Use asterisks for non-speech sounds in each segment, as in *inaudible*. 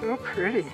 So pretty.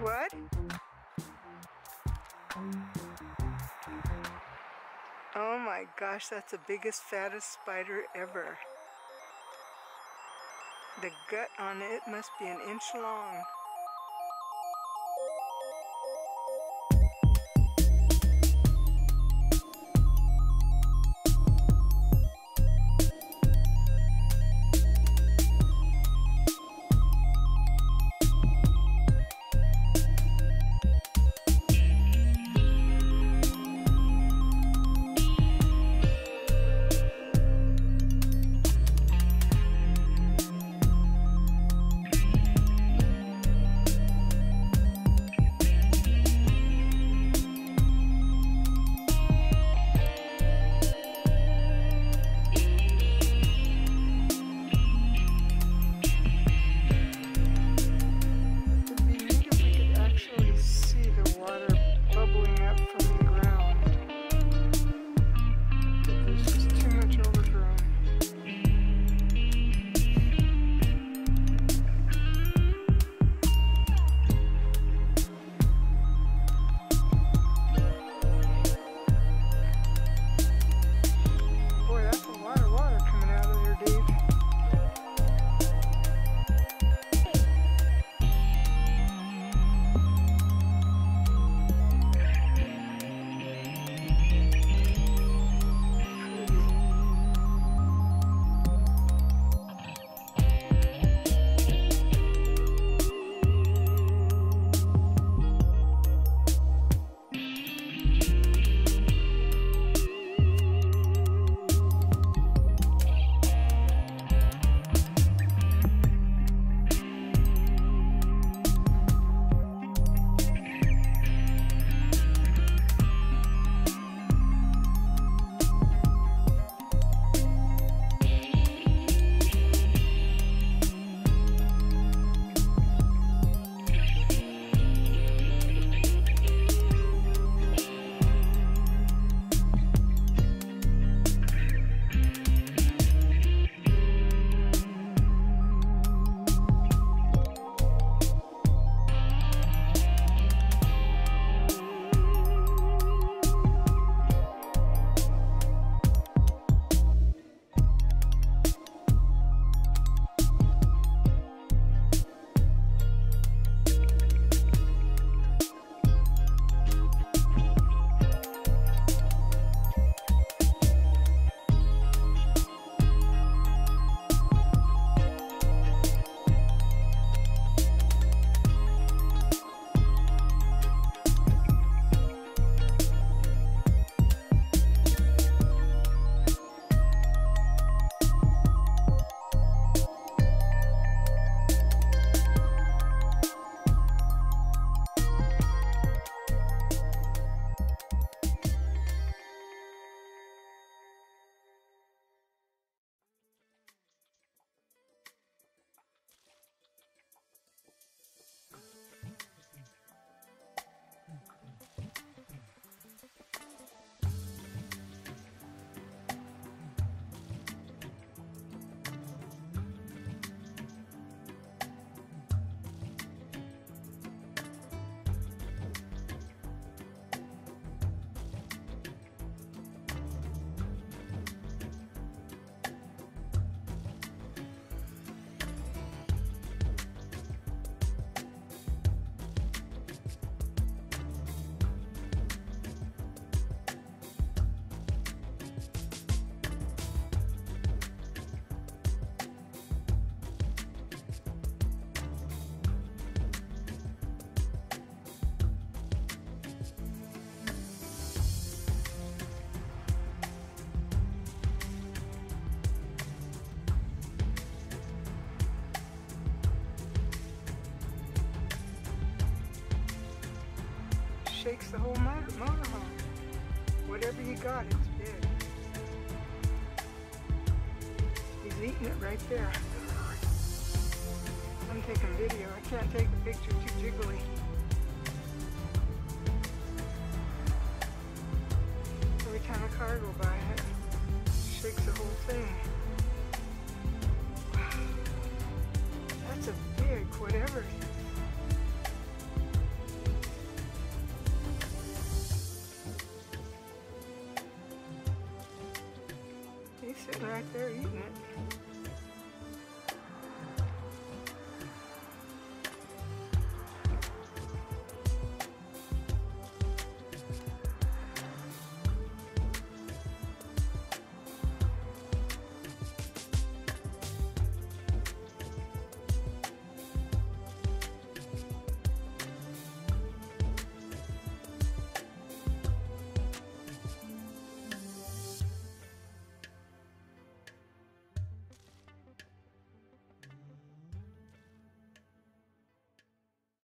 What? Oh my gosh, that's the biggest, fattest spider ever. The gut on it must be an inch long. Shakes the whole motor motorhome. Whatever you got, it's big. He's eating it right there. I'm taking video. I can't take a picture too jiggly. Every time a car go by, it shakes the whole thing. *sighs* That's a big whatever right there eating it.